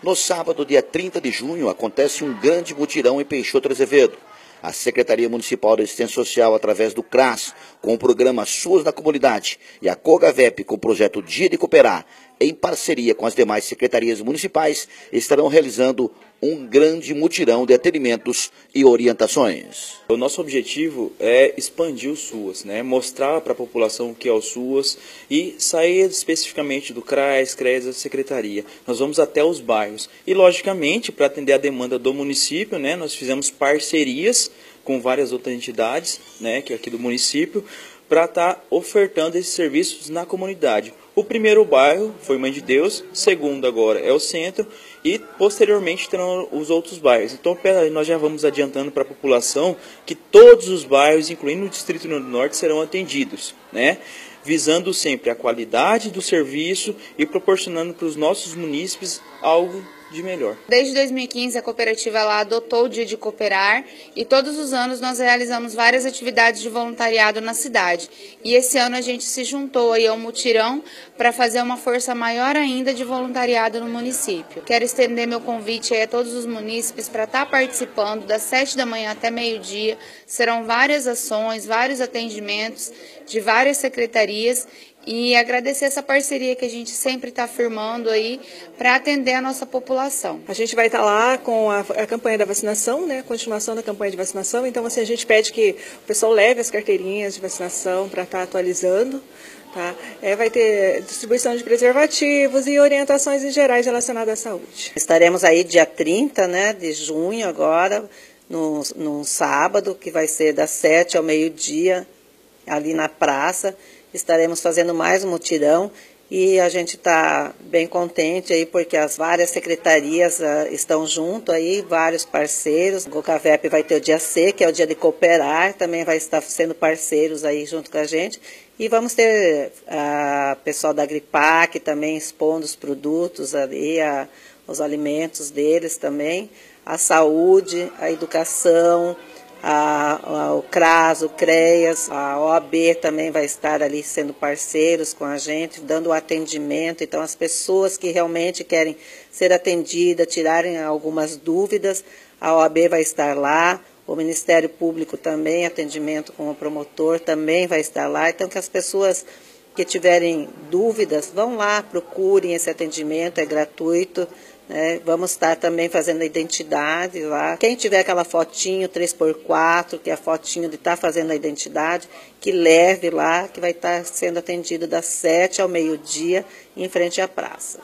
No sábado, dia 30 de junho, acontece um grande mutirão em Peixoto Azevedo. A Secretaria Municipal de Assistência Social, através do CRAS, com o programa Suas na Comunidade, e a COGAVEP, com o projeto Dia de Cooperar, em parceria com as demais secretarias municipais, estarão realizando um grande mutirão de atendimentos e orientações. O nosso objetivo é expandir o SUAS, né? mostrar para a população o que é o SUAS e sair especificamente do CRAS, CRES, Secretaria. Nós vamos até os bairros e, logicamente, para atender a demanda do município, né, nós fizemos parcerias com várias outras entidades, né, que é aqui do município, para estar tá ofertando esses serviços na comunidade. O primeiro bairro foi Mãe de Deus, segundo agora é o centro e posteriormente terão os outros bairros. Então nós já vamos adiantando para a população que todos os bairros, incluindo o Distrito Norte, serão atendidos, né? visando sempre a qualidade do serviço e proporcionando para os nossos munícipes algo de melhor. Desde 2015 a cooperativa lá adotou o dia de cooperar e todos os anos nós realizamos várias atividades de voluntariado na cidade. E esse ano a gente se juntou aí ao mutirão para fazer uma força maior ainda de voluntariado no município. Quero estender meu convite a todos os munícipes para estar tá participando das 7 da manhã até meio-dia. Serão várias ações, vários atendimentos de várias secretarias e agradecer essa parceria que a gente sempre está firmando aí para atender a nossa população. A gente vai estar tá lá com a, a, campanha da vacinação, né, continuação da campanha de vacinação, então assim, a gente pede que o pessoal leve as carteirinhas de vacinação para estar tá atualizando. Tá? É, vai ter distribuição de preservativos e orientações em gerais relacionadas à saúde. Estaremos aí dia 30 né, de junho agora, no, no sábado, que vai ser das 7 ao meio-dia, ali na praça estaremos fazendo mais um mutirão e a gente está bem contente aí porque as várias secretarias uh, estão junto aí, vários parceiros. O Gocavep vai ter o dia C, que é o dia de cooperar, também vai estar sendo parceiros aí junto com a gente. E vamos ter o uh, pessoal da Agripac também expondo os produtos ali, a, os alimentos deles também, a saúde, a educação, a, a, o CRAS, o CREAS, a OAB também vai estar ali sendo parceiros com a gente, dando atendimento. Então, as pessoas que realmente querem ser atendidas, tirarem algumas dúvidas, a OAB vai estar lá, o Ministério Público também, atendimento com o promotor, também vai estar lá. Então, que as pessoas que tiverem dúvidas, vão lá, procurem esse atendimento, é gratuito. Né? Vamos estar também fazendo a identidade lá. Quem tiver aquela fotinho 3x4, que é a fotinho de estar tá fazendo a identidade, que leve lá, que vai estar sendo atendido das 7 ao meio-dia em frente à praça.